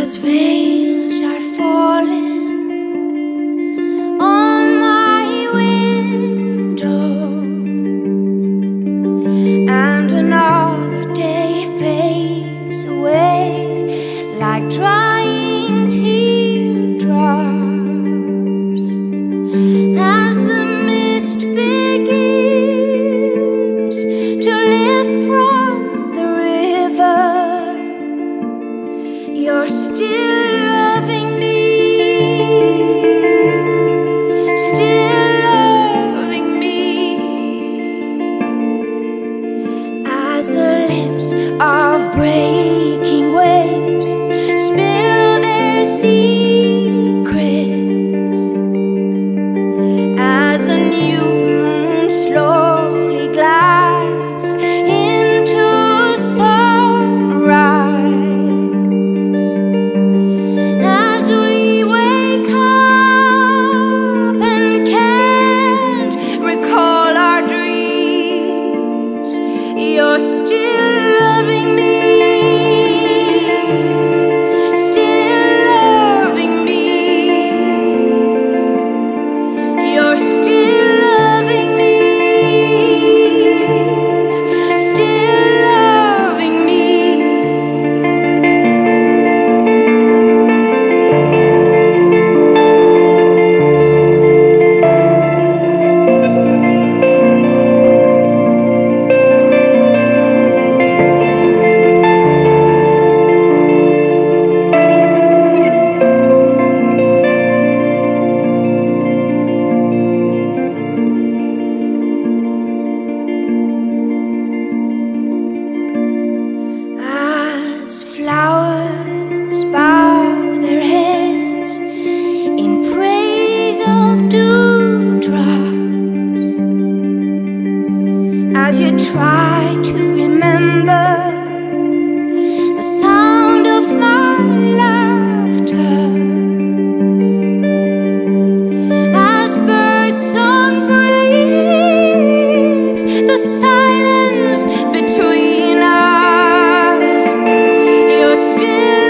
As veils Flowers bow their heads in praise of dewdrops as you try to. still